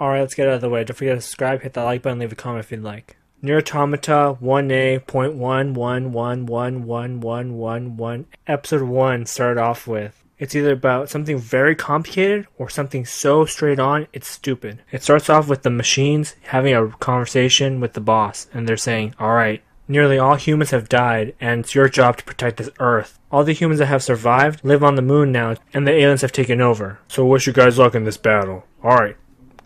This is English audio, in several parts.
Alright, let's get out of the way. Don't forget to subscribe, hit that like button, leave a comment if you'd like. Nier Automata 1A.111111111 Episode 1 started off with. It's either about something very complicated or something so straight on it's stupid. It starts off with the machines having a conversation with the boss, and they're saying, Alright, nearly all humans have died, and it's your job to protect this Earth. All the humans that have survived live on the moon now, and the aliens have taken over. So wish you guys luck in this battle. Alright,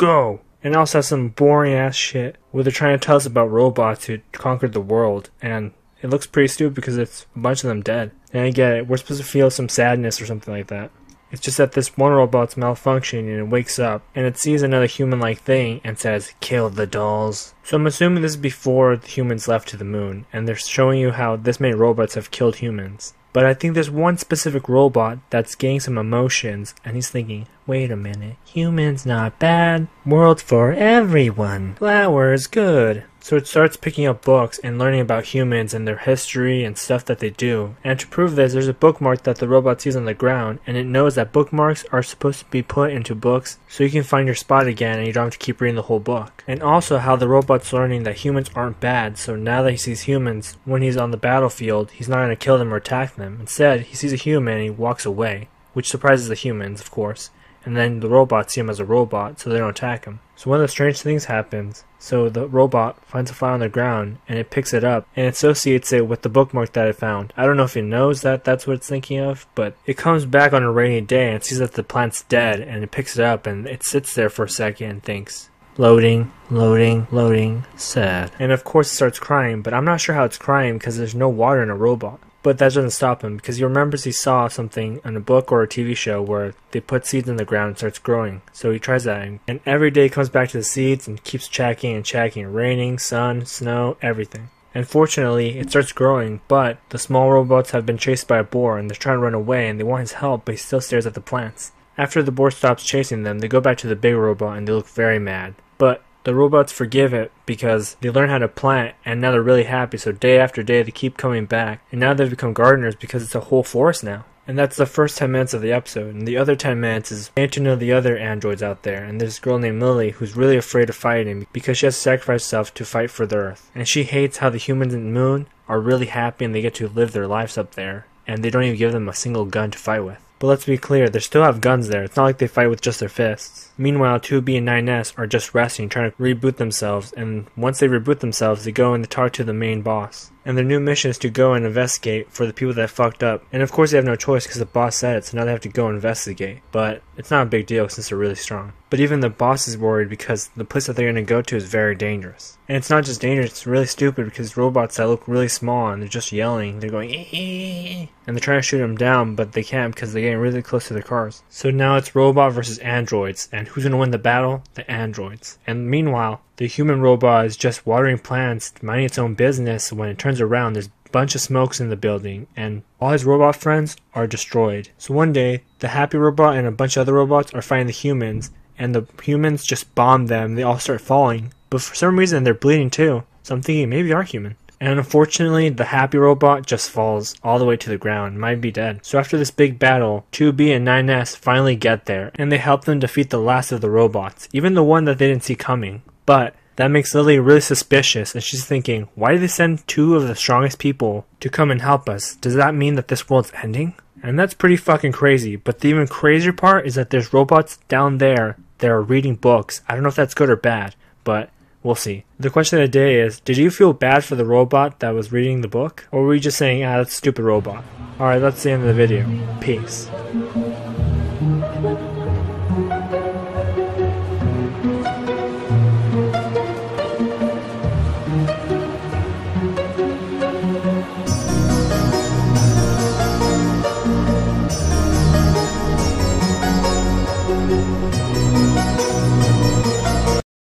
go! And also has some boring ass shit where they're trying to tell us about robots who conquered the world, and it looks pretty stupid because it's a bunch of them dead. And I get it, we're supposed to feel some sadness or something like that. It's just that this one robot's malfunctioning and it wakes up and it sees another human like thing and says, Kill the dolls. So I'm assuming this is before the humans left to the moon, and they're showing you how this many robots have killed humans. But I think there's one specific robot that's getting some emotions, and he's thinking, wait a minute, humans not bad, world for everyone, flowers good. So it starts picking up books and learning about humans and their history and stuff that they do. And to prove this, there's a bookmark that the robot sees on the ground, and it knows that bookmarks are supposed to be put into books so you can find your spot again and you don't have to keep reading the whole book. And also how the robot's learning that humans aren't bad, so now that he sees humans, when he's on the battlefield, he's not going to kill them or attack them. Instead, he sees a human and he walks away, which surprises the humans, of course and then the robots see him as a robot, so they don't attack him. So one of the strange things happens. So the robot finds a file on the ground, and it picks it up, and associates it with the bookmark that it found. I don't know if it knows that that's what it's thinking of, but it comes back on a rainy day and sees that the plant's dead, and it picks it up, and it sits there for a second and thinks, Loading, loading, loading, sad. And of course it starts crying, but I'm not sure how it's crying because there's no water in a robot. But that doesn't stop him because he remembers he saw something in a book or a TV show where they put seeds in the ground and starts growing. So he tries that, and every day comes back to the seeds and keeps checking and checking, raining, sun, snow, everything. And fortunately, it starts growing, but the small robots have been chased by a boar and they're trying to run away and they want his help, but he still stares at the plants. After the boar stops chasing them, they go back to the big robot and they look very mad. But the robots forgive it because they learn how to plant and now they're really happy. So day after day they keep coming back. And now they've become gardeners because it's a whole forest now. And that's the first 10 minutes of the episode. And the other 10 minutes is getting to know the other androids out there. And there's a girl named Lily who's really afraid of fighting because she has to sacrifice herself to fight for the Earth. And she hates how the humans in the moon are really happy and they get to live their lives up there. And they don't even give them a single gun to fight with. But let's be clear, they still have guns there. It's not like they fight with just their fists. Meanwhile, 2B and 9S are just resting, trying to reboot themselves, and once they reboot themselves, they go and they talk to the main boss. And their new mission is to go and investigate for the people that fucked up. And of course, they have no choice because the boss said it, so now they have to go investigate. But it's not a big deal since they're really strong. But even the boss is worried because the place that they're going to go to is very dangerous. And it's not just dangerous, it's really stupid because robots that look really small and they're just yelling, they're going, and they're trying to shoot them down, but they can't because they're getting really close to their cars. So now it's robot versus androids, and who's going to win the battle? The androids. And meanwhile, the human robot is just watering plants, minding its own business. When it turns around, there's a bunch of smokes in the building, and all his robot friends are destroyed. So one day, the happy robot and a bunch of other robots are fighting the humans, and the humans just bomb them. They all start falling, but for some reason they're bleeding too. So I'm thinking maybe they are human. And unfortunately, the happy robot just falls all the way to the ground, might be dead. So after this big battle, 2B and 9S finally get there, and they help them defeat the last of the robots, even the one that they didn't see coming. But that makes Lily really suspicious, and she's thinking, why did they send two of the strongest people to come and help us? Does that mean that this world's ending? And that's pretty fucking crazy. But the even crazier part is that there's robots down there that are reading books. I don't know if that's good or bad, but We'll see. The question of the day is Did you feel bad for the robot that was reading the book? Or were you just saying, ah, that's stupid robot? Alright, that's the end of the video. Peace.